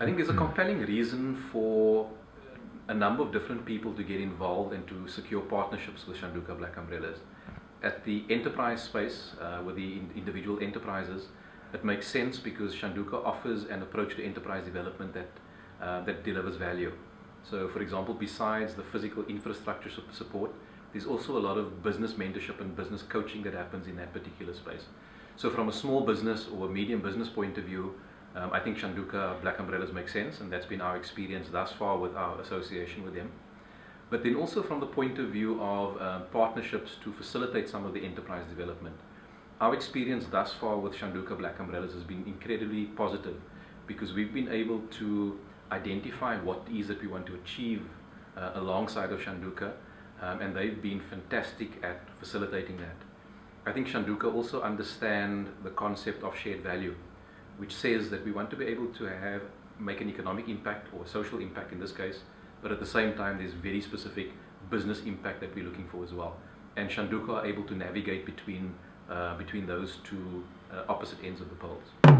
I think there's a compelling reason for a number of different people to get involved and to secure partnerships with Shanduka Black Umbrellas. At the enterprise space, uh, with the in individual enterprises, it makes sense because Shanduka offers an approach to enterprise development that, uh, that delivers value. So, for example, besides the physical infrastructure support, there's also a lot of business mentorship and business coaching that happens in that particular space. So, from a small business or a medium business point of view, um, I think Shanduka Black Umbrellas make sense, and that's been our experience thus far with our association with them. But then also from the point of view of um, partnerships to facilitate some of the enterprise development. Our experience thus far with Shanduka Black Umbrellas has been incredibly positive because we've been able to identify what it is that we want to achieve uh, alongside of Shanduka, um, and they've been fantastic at facilitating that. I think Shanduka also understand the concept of shared value which says that we want to be able to have make an economic impact or social impact in this case, but at the same time there's very specific business impact that we're looking for as well. And Shanduka are able to navigate between, uh, between those two uh, opposite ends of the poles.